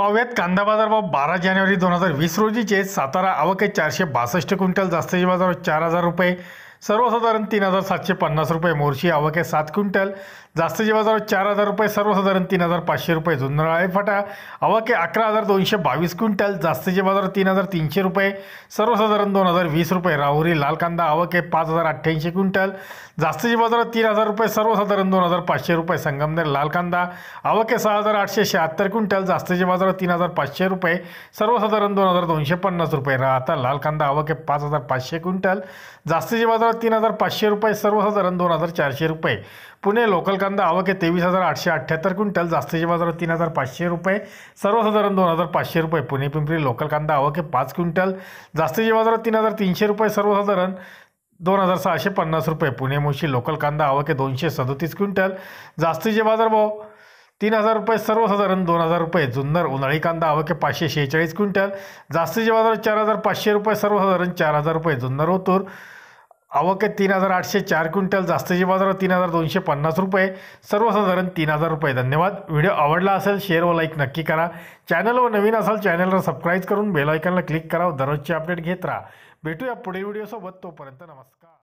पाहूयात कांदा बाजार भाव बारा जानेवारी दोन हजार वीस रोजीचे सातारा आवक आहे चारशे बासष्ट क्विंटल जास्तीचे बाजार चार हजार रुपये. सर्वसाधारण तीन हजार सातशे पन्नास रुपये मोर्शी आवक आहे सात क्विंटल. जास्तीचे बाजार चार हजार रुपये सर्वसाधारण तीन हजार पाचशे रुपये. जुन्नर फाटा. आवक आहे अकरा हजार दोनशे बावीस क्विंटल. जास्तीचे बाजार तीन हजार तीनशे रुपये. सर्वसाधारण दोन हजार वीस रुपये. राहुरी लाल कांदा आवक आहे पाच हजार अठ्ठ्याऐंशी क्विंटल. जास्तीचे बाजार तीन हजार रुपये सर्वसाधारण दोन हजार पाचशे रुपये. संगमनेर लाल कांदा आवक आहे सहा हजार आठशे शहात्तर क्विंटल. जास्तीचे बाजार तीन हजार पाचशे रुपये. सर्वसाधारण दोन हजार दोनशे पन्नास रुपये. राहता लाल कांदा आवक आहे पाच हजार पाचशे क्विंटल. जास्तीचे बाजार तीन हजार पाचशे रुपये सर्वसाधारण दोन हजार चारशे रुपये. पुणे लोकल कांदा आवक आहे तेवीस हजार आठशे अठ्ठ्याहत्तर क्विंटल जास्तीचे बाजार तीन हजार पाचशे रुपये. सर्वसाधारण दोन हजार पाचशे रुपये पुणे पिंपरी लोकल कांदा आवक आहे पाच क्विंटल. जास्तीचे बाजार तीन हजार तीनशे रुपये सर्वसाधारण दोन हजार सहाशे पन्नास रुपये. पुणे मुशी लोकल कांदा आवक आहे दोनशे सदोतीस क्विंटल. जास्तीचे बाजारभाव तीन हजार रुपये सर्वसाधारण दोन हजार रुपये. जुन्नर उन्हाळी कांदा आवक आहे पाचशे शेहेचाळीस क्विंटल. जास्तीचे बाजार चार हजार पाचशे रुपये सर्वसाधारण चार हजार रुपये. जुन्नर ओतूर आवक आहे तीन हजार आठशे चार क्विंटल जास्तीचे बाजार तीन हजार दोनशे पन्नास रुपये. सर्वसाधारण तीन हजार रुपये. धन्यवाद. व्हिडिओ आवडला असेल शेअर व लाईक नक्की करा. चॅनलवर नवीन असाल चॅनलला सबस्क्राईब करून बेल क्लिक करा दररोजचे अपडेट घेत राहा. भेटूया पुढील व्हिडिओसोबत तोपर्यंत नमस्कार.